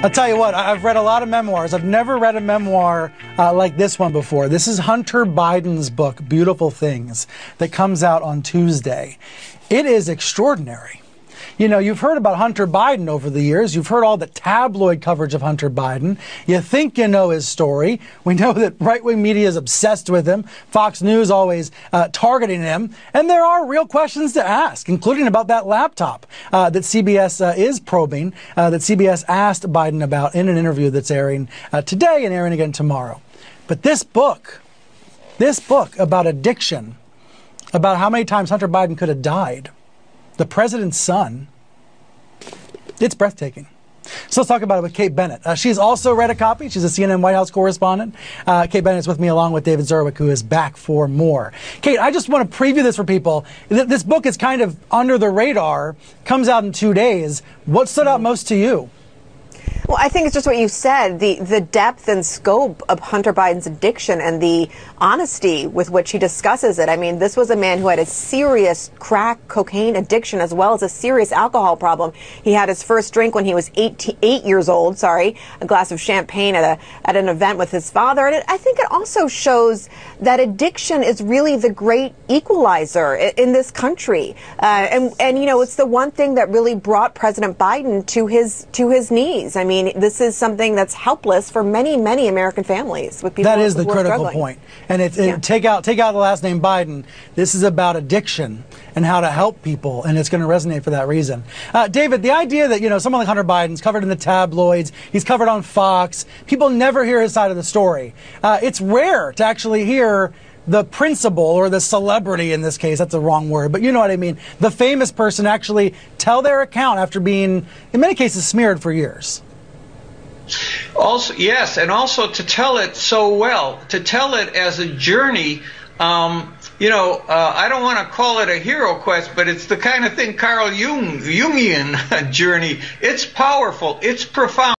I'll tell you what, I've read a lot of memoirs. I've never read a memoir uh, like this one before. This is Hunter Biden's book, Beautiful Things, that comes out on Tuesday. It is extraordinary. You know, you've heard about Hunter Biden over the years. You've heard all the tabloid coverage of Hunter Biden. You think you know his story. We know that right wing media is obsessed with him, Fox News always uh, targeting him. And there are real questions to ask, including about that laptop uh, that CBS uh, is probing, uh, that CBS asked Biden about in an interview that's airing uh, today and airing again tomorrow. But this book, this book about addiction, about how many times Hunter Biden could have died, the president's son, it's breathtaking. So let's talk about it with Kate Bennett. Uh, she's also read a copy. She's a CNN White House correspondent. Uh, Kate Bennett is with me along with David Zurawik, who is back for more. Kate, I just want to preview this for people. This book is kind of under the radar, comes out in two days. What stood out most to you? Well, I think it's just what you said the, the depth and scope of Hunter Biden's addiction and the honesty with which he discusses it. I mean, this was a man who had a serious crack cocaine addiction as well as a serious alcohol problem. He had his first drink when he was eight, eight years old, sorry, a glass of champagne at, a, at an event with his father. And it, I think it also shows that addiction is really the great equalizer in, in this country. Uh, and, and, you know, it's the one thing that really brought President Biden to his, to his knees. I mean, mean, this is something that's helpless for many, many American families with people. That is the critical point. And it, it yeah. take out take out the last name Biden. This is about addiction and how to help people, and it's going to resonate for that reason. Uh, David, the idea that you know someone like Hunter Biden's covered in the tabloids, he's covered on Fox. People never hear his side of the story. Uh, it's rare to actually hear the principal or the celebrity in this case, that's the wrong word, but you know what I mean, the famous person actually tell their account after being, in many cases, smeared for years. Also, yes, and also to tell it so well, to tell it as a journey. Um, you know, uh, I don't want to call it a hero quest, but it's the kind of thing Carl Jung, Jungian journey. It's powerful. It's profound.